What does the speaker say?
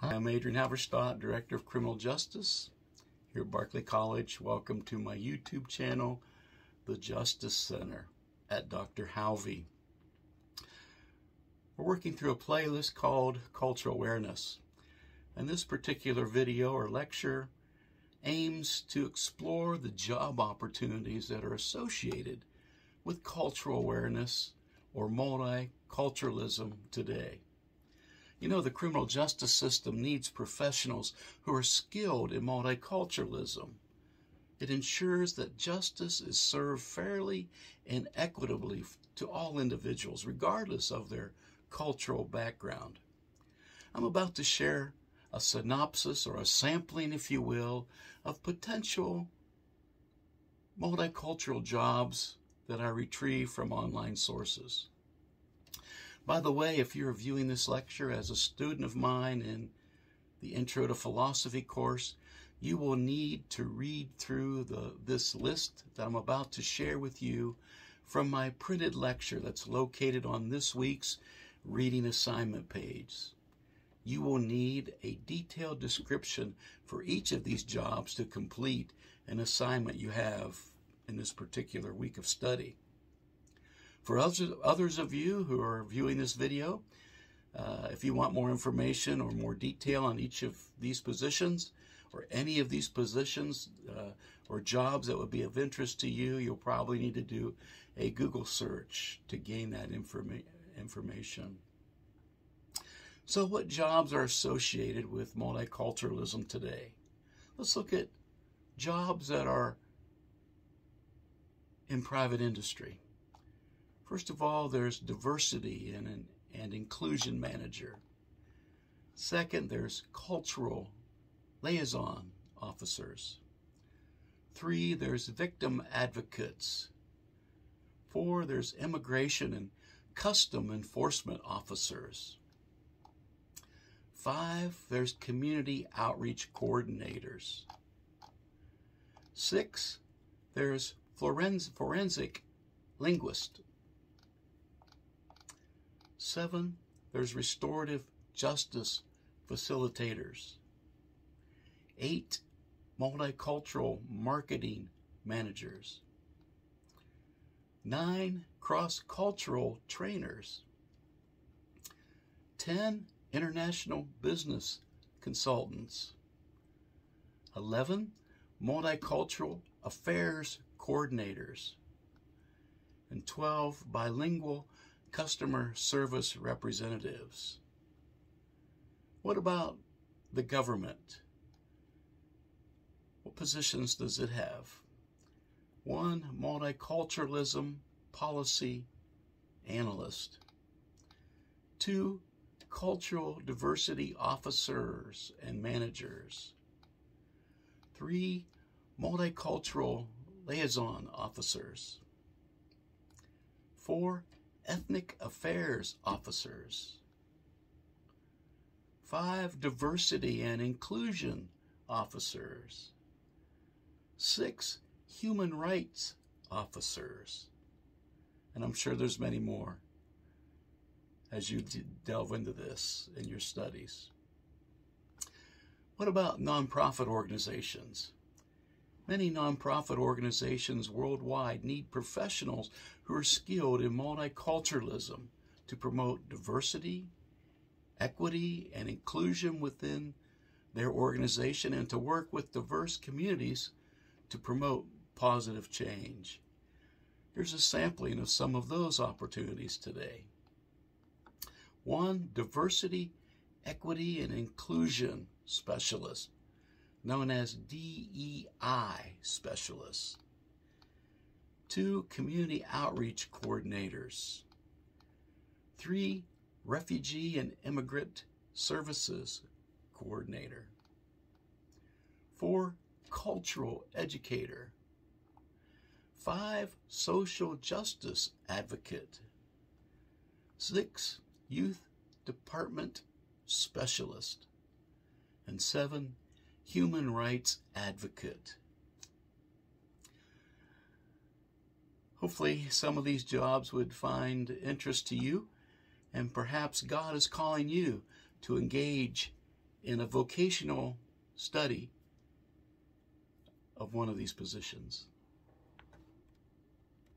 Hi, I'm Adrian Halverstadt, Director of Criminal Justice here at Berkeley College. Welcome to my YouTube channel, The Justice Center at Dr. Halvey. We're working through a playlist called Cultural Awareness. And this particular video or lecture aims to explore the job opportunities that are associated with cultural awareness or multiculturalism today. You know, the criminal justice system needs professionals who are skilled in multiculturalism. It ensures that justice is served fairly and equitably to all individuals, regardless of their cultural background. I'm about to share a synopsis or a sampling, if you will, of potential multicultural jobs that I retrieve from online sources. By the way, if you're viewing this lecture as a student of mine in the Intro to Philosophy course, you will need to read through the, this list that I'm about to share with you from my printed lecture that's located on this week's reading assignment page. You will need a detailed description for each of these jobs to complete an assignment you have in this particular week of study. For others of you who are viewing this video, uh, if you want more information or more detail on each of these positions or any of these positions uh, or jobs that would be of interest to you, you'll probably need to do a Google search to gain that informa information. So what jobs are associated with multiculturalism today? Let's look at jobs that are in private industry. First of all, there's diversity and, and inclusion manager. Second, there's cultural liaison officers. Three, there's victim advocates. Four, there's immigration and custom enforcement officers. Five, there's community outreach coordinators. Six, there's forensic linguist. Seven, there's restorative justice facilitators. Eight, multicultural marketing managers. Nine, cross-cultural trainers. Ten, international business consultants. 11, multicultural affairs coordinators. And 12, bilingual customer service representatives. What about the government? What positions does it have? One, multiculturalism policy analyst. Two, cultural diversity officers and managers. Three, multicultural liaison officers. Four, ethnic affairs officers. Five, diversity and inclusion officers. Six, human rights officers. And I'm sure there's many more as you delve into this in your studies. What about nonprofit organizations? Many nonprofit organizations worldwide need professionals who are skilled in multiculturalism to promote diversity, equity, and inclusion within their organization and to work with diverse communities to promote positive change. Here's a sampling of some of those opportunities today. One, diversity, equity, and inclusion specialist, known as DEI specialists. Two, community outreach coordinators. Three, refugee and immigrant services coordinator. Four, cultural educator. Five, social justice advocate. Six, Youth Department Specialist. And seven, Human Rights Advocate. Hopefully, some of these jobs would find interest to you, and perhaps God is calling you to engage in a vocational study of one of these positions.